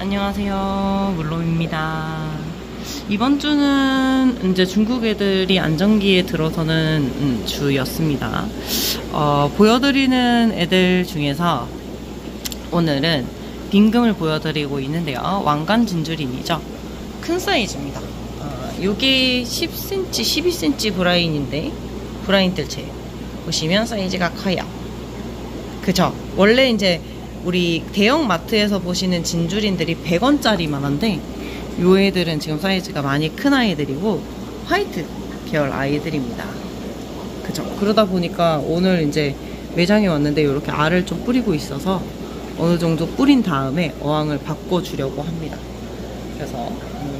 안녕하세요. 물로입니다. 이번 주는 이제 중국 애들이 안정기에 들어서는 음, 주였습니다. 어, 보여드리는 애들 중에서 오늘은 빈금을 보여드리고 있는데요. 왕관 진주린이죠. 큰 사이즈입니다. 어, 이게 10cm, 12cm 브라인인데 브라인 뜰채 보시면 사이즈가 커요. 그죠? 원래 이제 우리 대형 마트에서 보시는 진주린들이 100원짜리만 한데 요 애들은 지금 사이즈가 많이 큰 아이들이고 화이트 계열 아이들입니다. 그죠? 그러다 보니까 오늘 이제 매장에 왔는데 이렇게 알을 좀 뿌리고 있어서 어느 정도 뿌린 다음에 어항을 바꿔주려고 합니다. 그래서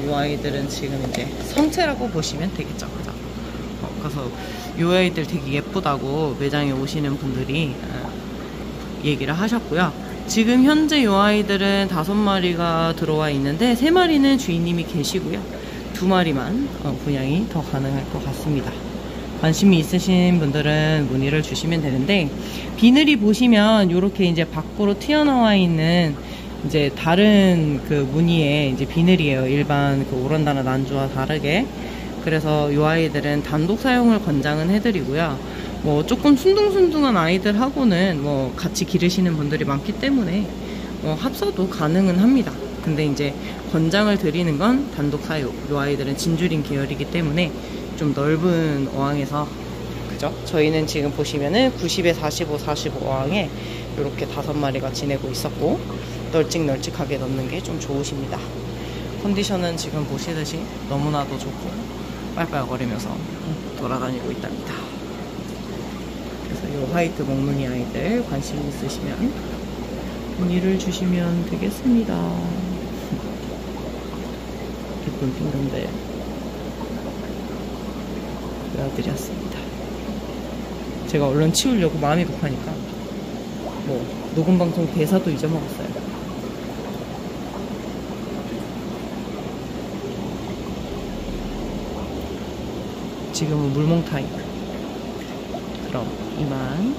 이 아이들은 지금 이제 성체라고 보시면 되겠죠. 그죠? 어, 그래서 이 아이들 되게 예쁘다고 매장에 오시는 분들이 어, 얘기를 하셨고요. 지금 현재 이 아이들은 다섯 마리가 들어와 있는데 세 마리는 주인님이 계시고요. 두 마리만 어, 분양이 더 가능할 것 같습니다. 관심이 있으신 분들은 문의를 주시면 되는데 비늘이 보시면 이렇게 이제 밖으로 튀어나와 있는 이제 다른 그 무늬의 이제 비늘이에요. 일반 그 오란다나 난주와 다르게. 그래서 이 아이들은 단독 사용을 권장은 해드리고요. 뭐 조금 순둥순둥한 아이들하고는 뭐 같이 기르시는 분들이 많기 때문에 뭐 합사도 가능은 합니다. 근데 이제 권장을 드리는 건 단독 사육. 이 아이들은 진주린 계열이기 때문에 좀 넓은 어항에서 그죠? 저희는 지금 보시면은 90에 45, 45 어항에 이렇게 다섯 마리가 지내고 있었고 널찍널찍하게 넣는 게 좀 좋으십니다. 컨디션은 지금 보시듯이 너무나도 좋고 빨빨거리면서 돌아다니고 있답니다. 이 화이트 목눈이 아이들 관심 있으시면 문의를 주시면 되겠습니다. 예쁜 핑크인데 보여드렸습니다. 제가 얼른 치우려고 마음이 급하니까 뭐 녹음 방송 대사도 잊어먹었어요. 지금은 타임. 그럼 이만